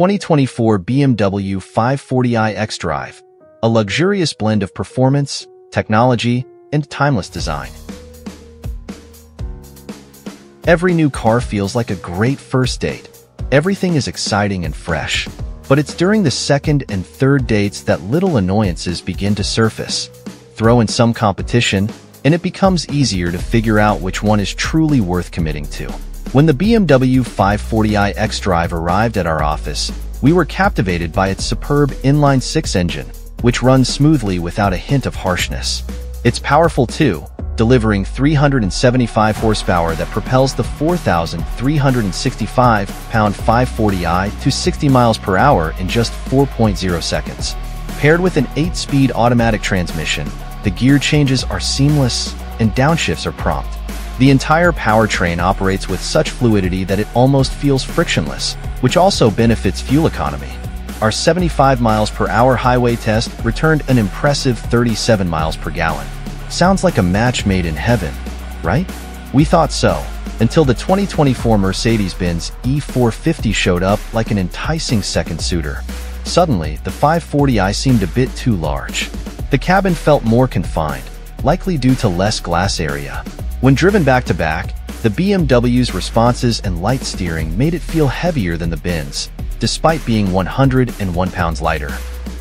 2024 BMW 540i xDrive, a luxurious blend of performance, technology, and timeless design. Every new car feels like a great first date. Everything is exciting and fresh. But it's during the second and third dates that little annoyances begin to surface. Throw in some competition, and it becomes easier to figure out which one is truly worth committing to. When the BMW 540i xDrive arrived at our office, we were captivated by its superb inline-six engine, which runs smoothly without a hint of harshness. It's powerful too, delivering 375 horsepower that propels the 4,365-pound 540i to 60 miles per hour in just 4.0 seconds. Paired with an 8-speed automatic transmission, the gear changes are seamless and downshifts are prompt. The entire powertrain operates with such fluidity that it almost feels frictionless, which also benefits fuel economy. Our 75 miles per hour highway test returned an impressive 37 miles per gallon. Sounds like a match made in heaven, right? We thought so, until the 2024 Mercedes-Benz E450 showed up like an enticing second suitor. Suddenly, the 540i seemed a bit too large. The cabin felt more confined, likely due to less glass area. When driven back-to-back, -back, the BMW's responses and light steering made it feel heavier than the Benz, despite being 101 pounds lighter.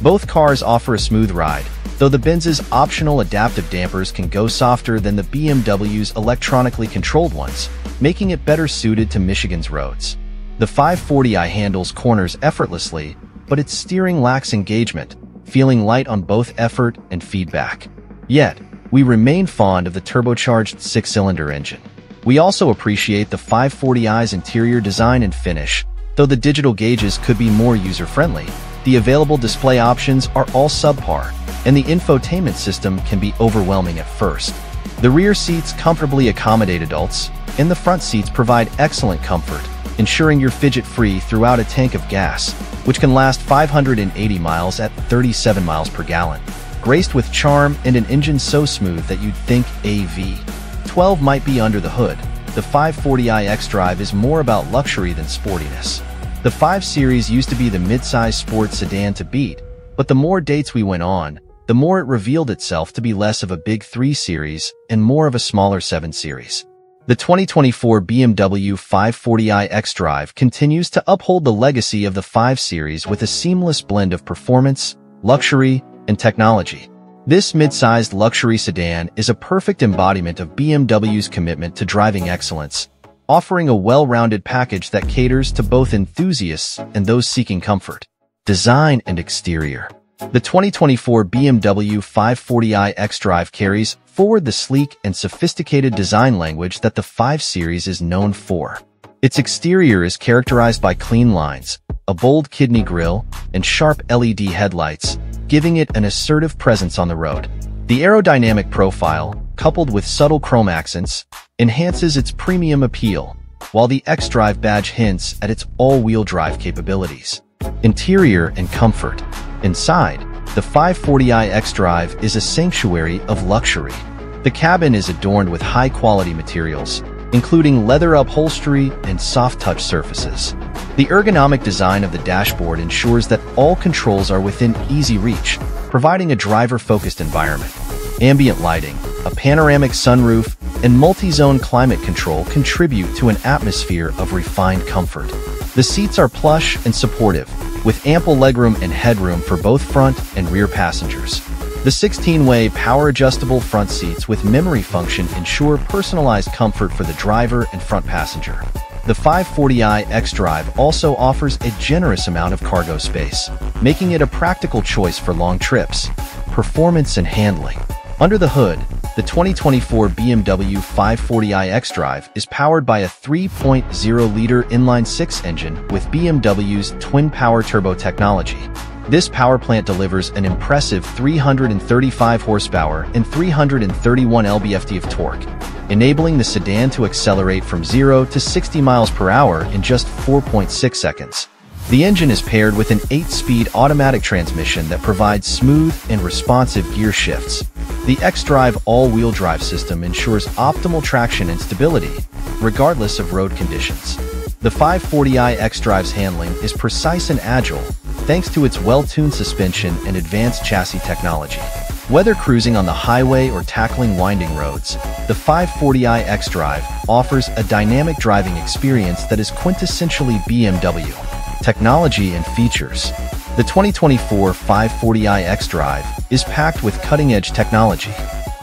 Both cars offer a smooth ride, though the Benz's optional adaptive dampers can go softer than the BMW's electronically controlled ones, making it better suited to Michigan's roads. The 540i handles corners effortlessly, but its steering lacks engagement, feeling light on both effort and feedback. Yet, we remain fond of the turbocharged six-cylinder engine. We also appreciate the 540i's interior design and finish, though the digital gauges could be more user-friendly. The available display options are all subpar, and the infotainment system can be overwhelming at first. The rear seats comfortably accommodate adults, and the front seats provide excellent comfort, ensuring you're fidget-free throughout a tank of gas, which can last 580 miles at 37 miles per gallon. Graced with charm and an engine so smooth that you'd think a V12 might be under the hood. The 540i xDrive is more about luxury than sportiness. The 5 Series used to be the midsize sports sedan to beat, but the more dates we went on, the more it revealed itself to be less of a big 3 Series and more of a smaller 7 Series. The 2024 BMW 540i xDrive continues to uphold the legacy of the 5 Series with a seamless blend of performance, luxury, and technology. This mid-sized luxury sedan is a perfect embodiment of BMW's commitment to driving excellence, offering a well-rounded package that caters to both enthusiasts and those seeking comfort. Design and exterior. The 2024 BMW 540i xDrive carries forward the sleek and sophisticated design language that the 5 Series is known for. Its exterior is characterized by clean lines, a bold kidney grille, and sharp LED headlights, giving it an assertive presence on the road. The aerodynamic profile, coupled with subtle chrome accents, enhances its premium appeal, while the xDrive badge hints at its all-wheel drive capabilities. Interior and comfort. Inside, the 540i xDrive is a sanctuary of luxury. The cabin is adorned with high-quality materials, including leather upholstery and soft-touch surfaces. The ergonomic design of the dashboard ensures that all controls are within easy reach, providing a driver-focused environment. Ambient lighting, a panoramic sunroof, and multi-zone climate control contribute to an atmosphere of refined comfort. The seats are plush and supportive, with ample legroom and headroom for both front and rear passengers. The 16-way power-adjustable front seats with memory function ensure personalized comfort for the driver and front passenger. The 540i xDrive also offers a generous amount of cargo space, making it a practical choice for long trips, performance and handling. Under the hood, the 2024 BMW 540i xDrive is powered by a 3.0-liter inline-six engine with BMW's twin-power turbo technology. This power plant delivers an impressive 335 horsepower and 331 lb-ft of torque, enabling the sedan to accelerate from 0 to 60 miles per hour in just 4.6 seconds. The engine is paired with an 8-speed automatic transmission that provides smooth and responsive gear shifts. The xDrive all-wheel drive system ensures optimal traction and stability, regardless of road conditions. The 540i xDrive's handling is precise and agile, thanks to its well-tuned suspension and advanced chassis technology. Whether cruising on the highway or tackling winding roads, the 540i xDrive offers a dynamic driving experience that is quintessentially BMW. Technology and features. The 2024 540i xDrive is packed with cutting-edge technology.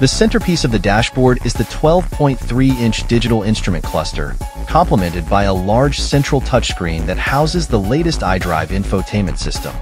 The centerpiece of the dashboard is the 12.3-inch digital instrument cluster, complemented by a large central touchscreen that houses the latest iDrive infotainment system.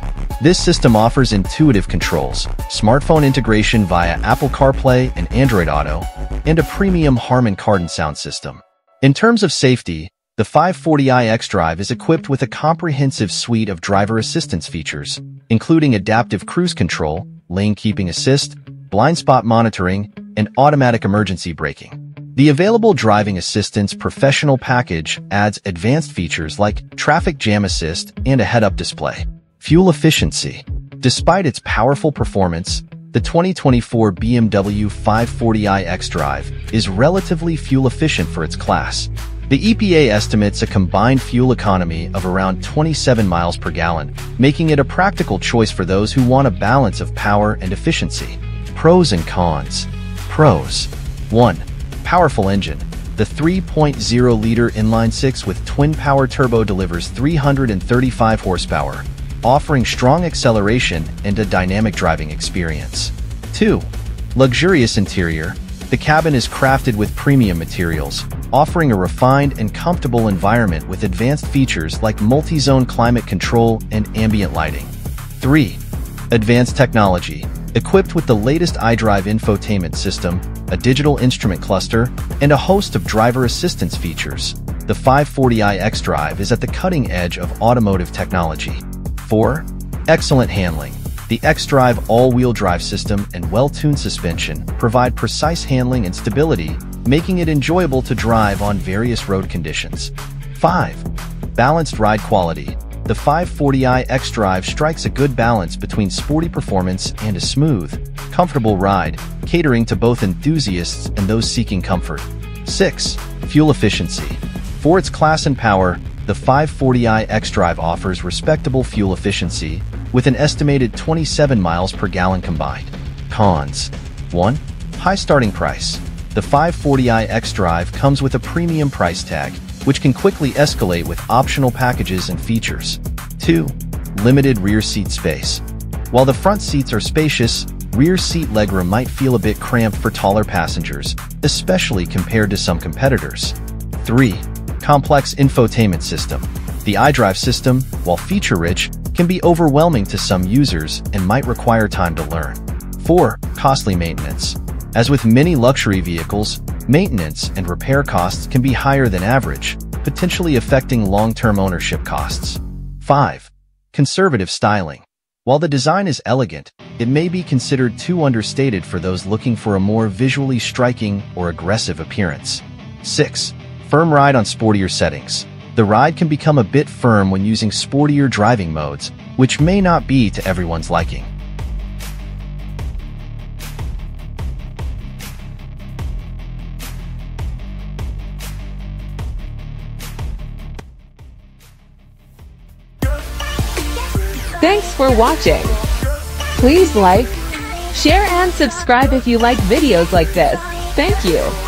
This system offers intuitive controls, smartphone integration via Apple CarPlay and Android Auto, and a premium Harman Kardon sound system. In terms of safety, the 540i xDrive is equipped with a comprehensive suite of driver assistance features, including adaptive cruise control, lane keeping assist, blind spot monitoring, and automatic emergency braking. The available driving assistance professional package adds advanced features like traffic jam assist and a head-up display. Fuel efficiency. Despite its powerful performance, the 2024 BMW 540i xDrive is relatively fuel efficient for its class. The EPA estimates a combined fuel economy of around 27 miles per gallon, making it a practical choice for those who want a balance of power and efficiency. Pros and cons. Pros. 1. Powerful engine. The 3.0-liter inline-six with twin-power turbo delivers 335 horsepower, offering strong acceleration and a dynamic driving experience. 2. Luxurious interior. The cabin is crafted with premium materials, offering a refined and comfortable environment with advanced features like multi-zone climate control and ambient lighting. 3. Advanced technology. Equipped with the latest iDrive infotainment system, a digital instrument cluster, and a host of driver assistance features, the 540i xDrive is at the cutting edge of automotive technology. 4. Excellent handling. The xDrive all-wheel drive system and well-tuned suspension provide precise handling and stability, making it enjoyable to drive on various road conditions. 5. Balanced ride quality. The 540i xDrive strikes a good balance between sporty performance and a smooth, comfortable ride, catering to both enthusiasts and those seeking comfort. 6. Fuel efficiency. For its class and power, the 540i xDrive offers respectable fuel efficiency with an estimated 27 miles per gallon combined. Cons 1. High starting price. The 540i xDrive comes with a premium price tag, which can quickly escalate with optional packages and features. 2. Limited rear seat space. While the front seats are spacious, rear seat legroom might feel a bit cramped for taller passengers, especially compared to some competitors. 3 complex infotainment system. The iDrive system, while feature-rich, can be overwhelming to some users and might require time to learn. 4. Costly maintenance. As with many luxury vehicles, maintenance and repair costs can be higher than average, potentially affecting long-term ownership costs. 5. Conservative styling. While the design is elegant, it may be considered too understated for those looking for a more visually striking or aggressive appearance. 6. Firm ride on sportier settings. The ride can become a bit firm when using sportier driving modes, which may not be to everyone's liking. Thanks for watching. Please like, share and subscribe if you like videos like this. Thank you.